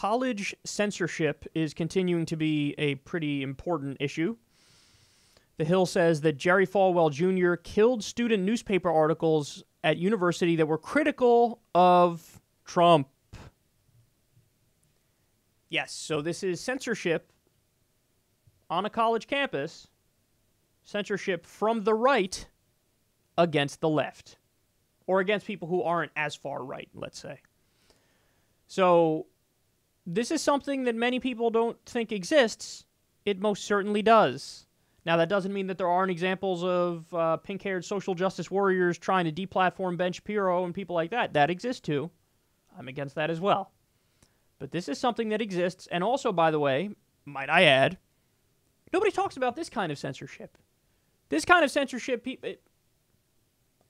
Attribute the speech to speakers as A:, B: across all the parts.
A: college censorship is continuing to be a pretty important issue. The Hill says that Jerry Falwell Jr. killed student newspaper articles at university that were critical of Trump. Yes, so this is censorship on a college campus, censorship from the right against the left, or against people who aren't as far right, let's say. So, this is something that many people don't think exists. It most certainly does. Now, that doesn't mean that there aren't examples of uh, pink haired social justice warriors trying to deplatform Ben Shapiro and people like that. That exists too. I'm against that as well. But this is something that exists. And also, by the way, might I add, nobody talks about this kind of censorship. This kind of censorship, it,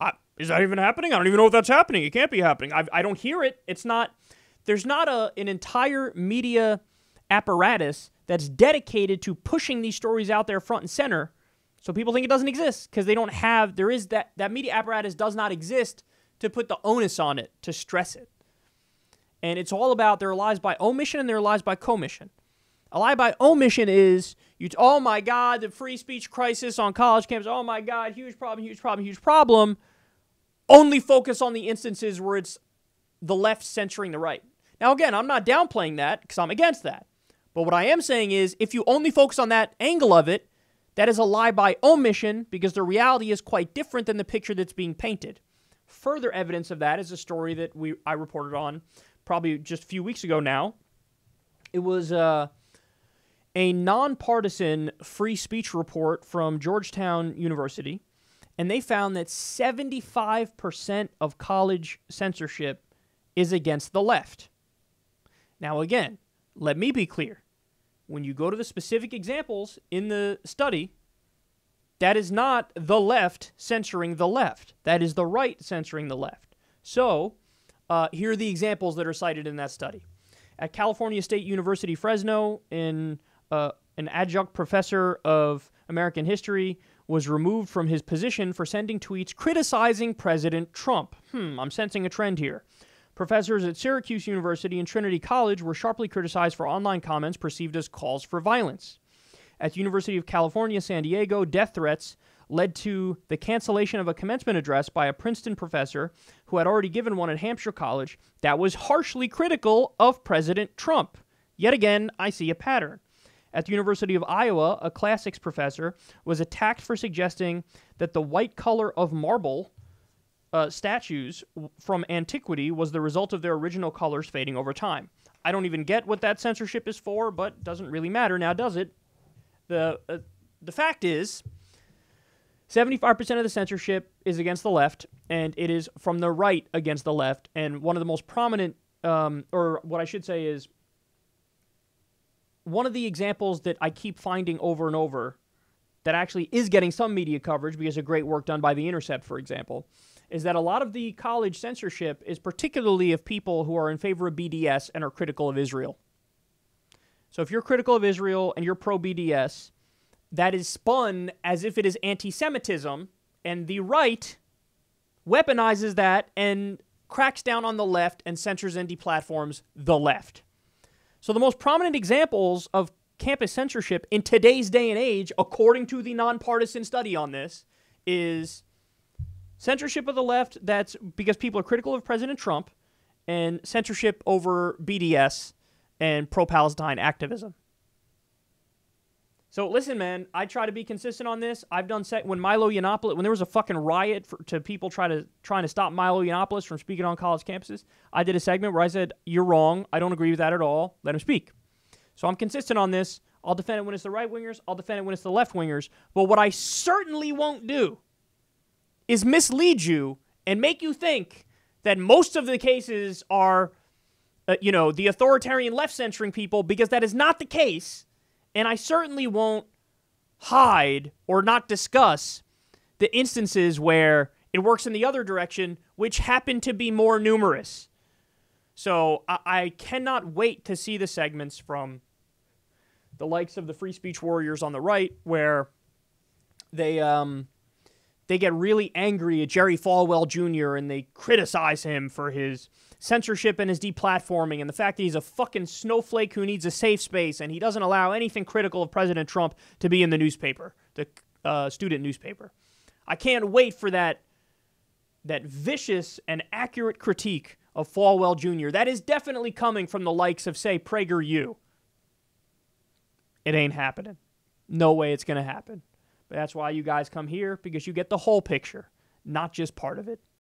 A: I, is that even happening? I don't even know if that's happening. It can't be happening. I, I don't hear it. It's not, there's not a, an entire media apparatus that's dedicated to pushing these stories out there front and center. So people think it doesn't exist because they don't have, there is that, that media apparatus does not exist to put the onus on it, to stress it. And it's all about there are lies by omission and there are lies by commission. A lie by omission is you, oh my God, the free speech crisis on college campuses. Oh my God, huge problem, huge problem, huge problem. Only focus on the instances where it's the left censoring the right. Now, again, I'm not downplaying that because I'm against that. But what I am saying is if you only focus on that angle of it, that is a lie by omission because the reality is quite different than the picture that's being painted. Further evidence of that is a story that we I reported on probably just a few weeks ago now. It was uh, a nonpartisan free speech report from Georgetown University, and they found that 75% of college censorship is against the left. Now, again, let me be clear. When you go to the specific examples in the study, that is not the left censoring the left. That is the right censoring the left. So, uh, here are the examples that are cited in that study. At California State University, Fresno, in uh, an adjunct professor of American history was removed from his position for sending tweets criticizing President Trump. Hmm, I'm sensing a trend here. Professors at Syracuse University and Trinity College were sharply criticized for online comments perceived as calls for violence. At the University of California, San Diego, death threats led to the cancellation of a commencement address by a Princeton professor who had already given one at Hampshire College that was harshly critical of President Trump. Yet again, I see a pattern. At the University of Iowa, a classics professor was attacked for suggesting that the white color of marble uh, statues from antiquity was the result of their original colors fading over time. I don't even get what that censorship is for, but doesn't really matter now, does it? The uh, the fact is, 75% of the censorship is against the left, and it is from the right against the left. And one of the most prominent, um, or what I should say is, one of the examples that I keep finding over and over that actually is getting some media coverage because of great work done by The Intercept, for example, is that a lot of the college censorship is particularly of people who are in favor of BDS and are critical of Israel. So if you're critical of Israel and you're pro BDS, that is spun as if it is anti Semitism, and the right weaponizes that and cracks down on the left and censors and deplatforms the left. So the most prominent examples of campus censorship in today's day and age, according to the nonpartisan study on this, is censorship of the left that's because people are critical of President Trump, and censorship over BDS and pro Palestine activism. So listen, man, I try to be consistent on this. I've done set when Milo Yiannopoulos, when there was a fucking riot for, to people try to trying to stop Milo Yiannopoulos from speaking on college campuses. I did a segment where I said, "You're wrong. I don't agree with that at all. Let him speak." So I'm consistent on this. I'll defend it when it's the right wingers. I'll defend it when it's the left wingers. But what I certainly won't do is mislead you and make you think that most of the cases are, uh, you know, the authoritarian left censoring people because that is not the case. And I certainly won't hide or not discuss the instances where it works in the other direction, which happen to be more numerous. So I, I cannot wait to see the segments from the likes of the free speech warriors on the right, where they um, they get really angry at Jerry Falwell Jr. and they criticize him for his censorship and his deplatforming and the fact that he's a fucking snowflake who needs a safe space and he doesn't allow anything critical of President Trump to be in the newspaper, the uh, student newspaper. I can't wait for that that vicious and accurate critique of Falwell Jr. That is definitely coming from the likes of, say, PragerU. It ain't happening. No way it's going to happen. That's why you guys come here because you get the whole picture, not just part of it.